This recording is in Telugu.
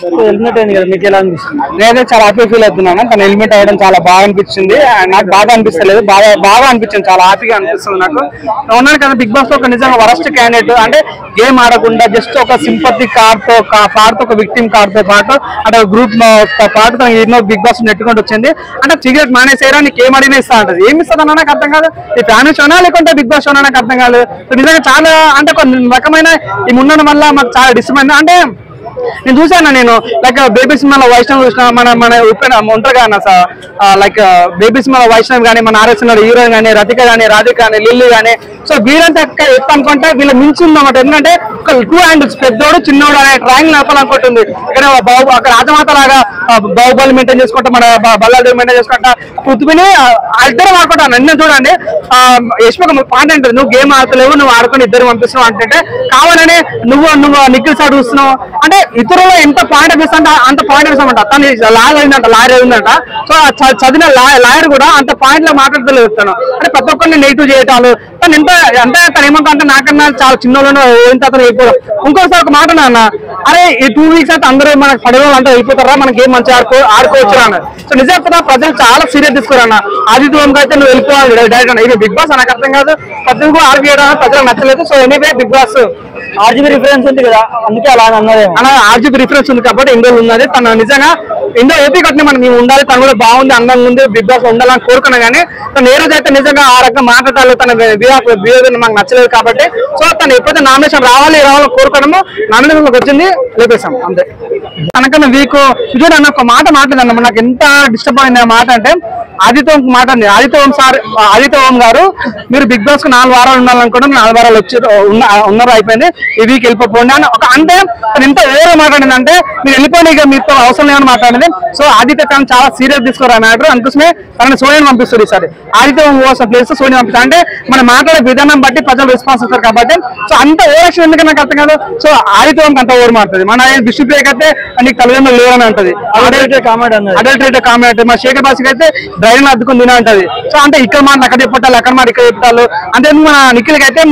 హెల్మెట్ అయింది కదా మీకు ఎలా అనిపిస్తుంది? నేనైతే చాలా హ్యాపీ ఫీల్ అవుతున్నాను తన హెల్మెట్ అవ్వడం చాలా బాగా అనిపించింది. నాకు బాగా అనిపిస్తలేదు బాగా బాగా అనిపించింది చాలా హ్యాపీగా అనిపిస్తుంది నాకు. ఉన్నాను కదా బిగ్ బాస్లో ఒక నిజంగా వరస్ట్ క్యాండిడేట్ అంటే గేమ్ ఆడకుండా జస్ట్ ఒక సింపతి కార్డ్తో పాటుతో ఒక విక్టిమ్ కార్డ్తో పాటు అంటే గ్రూప్తో పాటు తను ఎన్నో బిగ్ బాస్ నెట్టుకుంటూ వచ్చింది. అంటే సిగరెట్ మానేసేరా నీకు ఏం అడిగినా ఇస్తా అంటది. ఏమి ఇస్తుంది అన్న నాకు అర్థం కాదు. ఈ ఫ్యామిలీ షోనా లేకుంటే బిగ్ బాస్ షోనా నాకు అర్థం కాదు. నిజంగా చాలా అంటే ఒక రకమైన ఈ ఉండడం వల్ల మాకు చాలా డిసప్పాయింట్ అంటే నేను చూసాను నేను? లైక్ బేబీ సినిమాలో వైష్ణవ్ చూసిన మన మన ఉప్పెన ఉంటారు కానీ సార్ లైక్ బేబీ సినిమాలో వైష్ణవ్ కానీ మన ఆర్ఎస్ హీరోయిన్ కానీ రతిక కానీ రాధిక కానీ లిల్లీ కానీ సో వీళ్ళంతా ఎక్క- అనుకుంటే వీళ్ళు మించి ఉందన్నమాట ఎందుకంటే ఒక టూ హ్యాండిల్స్ పెద్దోడు చిన్నోడు అనే ట్రాయింగ్ నడపాలనుకుంటుంది ఇక్కడ బాబు అక్కడ రాజమాత లాగా బాహుబలి మెయింటైన్ చేసుకుంటా మన బ- బల్లాదేవి మెయింటైన్ చేసుకుంటా. పృథ్వీని ఇద్దరు ఆడుకుంటాను నిన్న చూడండి. యశ్వక పాయింట్ అంటే నువ్వు గేమ్ ఆడతలేవు నువ్వు ఆడుకుని ఇద్దరు పంపిస్తున్నావు అంటే కావాలనే నువ్వు నువ్వు నిఖిల్ సార్ చూస్తున్నావు. అంటే ఇతరులు ఎంత పాయింట్ అనిపిస్తుంటే అంత పాయింట్ అనిపిస్తామంట తను లాయర్ అయిందంట లాయర్ అయిందంట. సో చదివిన లాయర్ కూడా అంత పాయింట్లో మాట్లాడతలేదు తను. అంటే ప్రతి ఒక్కరిని నెగిటివ్ చేయటాలు. తను ఎంత అంటే తను ఏమంటా అంటే నాకన్నా చాలా చిన్నోళ్ళు ఎంత అతను అయిపోవడం. ఇంకోసారి ఒక మాట నాన్న అరే ఈ టూ వీక్స్ అయితే అందరూ మనకు పడే అంతా వెళ్ళిపోతారా మనకి ఏం మంచిగా ఆడుకో ఆడుకోవచ్చు అన్న సో నిజంగా ప్రజలు చాలా సీరియస్ తీసుకోరన్న ఆదిత్య అయితే నువ్వు వెళ్ళిపోవాలి డైరెక్ట్ అన్న ఇది బిగ్ బాస్ నాకు అర్థం కాదు. ప్రజలకు ఆడిపోయడం ప్రజలకు నచ్చలేదు. So anyway big boss. RGB reference ఉంది కదా అందుకే అలా అన్నదే అలా ఆర్జీబీ రిఫరెన్స్ ఉంది కాబట్టి ఇండియాలో ఉన్నది. తను నిజంగా ఇండియా ఏపీ కట్టిన మనం మేము ఉండాలి తను కూడా బాగుంది అందంగా ఉంది బిగ్ బాస్ ఉండాలని కోరుకున్నా కానీ తను ఏ రోజు అయితే నిజంగా ఆ రకంగా మాట్లాడాలి తన బిహేవియర్ మాకు నచ్చలేదు కాబట్టి సో తను ఎప్పుడైతే నామినేషన్ రావాలి రావాలని కోరుకోవడము నామినేషన్ వచ్చింది లేపేశాం అంతే. తనకన్నా వీక్ విజయ్ అన్న ఒక మాట మాట్లాడన్న నాకు ఎంత డిస్టర్బ్ అయింది ఆ మాట అంటే ఆదిత్య మాట అంది ఆదిత్య ఓం సార్ ఆదిత్య ఓం గారు మీరు బిగ్ బాస్కు నాలుగు వారాలు ఉండాలనుకోవడం నాలుగు వారాలు వచ్చి ఉన్నారు అయిపోయింది ఈ వీక్ వెళ్ళిపోండి అని ఒక అంటే తను ఎంత వేరే మాట్లాడింది అంటే మీరు వెళ్ళిపోయిన ఇక మీతో అవసరం లేదని మాట్లాడింది. సో ఆదిత్య తను చాలా సీరియస్ తీసుకోరు మ్యాటర్. అందుకోసమే తనని సోనియాని పంపిస్తుంది ఈసారి. ఆదిత్య కోసం ప్లేస్ సోనియా పంపిస్తారు అంటే మనం మాట్లాడే విధానం బట్టి ప్రజలు రెస్పాన్స్ ఇస్తారు కాబట్టి. సో అంత ఓవర్ ఎందుకు నాకు అర్థం కాదు. సో ఆదిత్య అంత ఓవర్ మారుతుంది మన డిస్ట్రిక్ట్ అయితే నీకు తల్లిదండ్రులు లేవని అంటది. అడల్టరీ కామెంట్ మా శేఖర్ బాసికి అయితే డ్రైవర్ అద్దుకుని తిన అంటది సో అంటే ఇక్కడ మాట అక్కడ చెప్పాలి అక్కడ మాట ఇక్కడ చెప్తారు అంటే మన నిఖిల్కి అయితే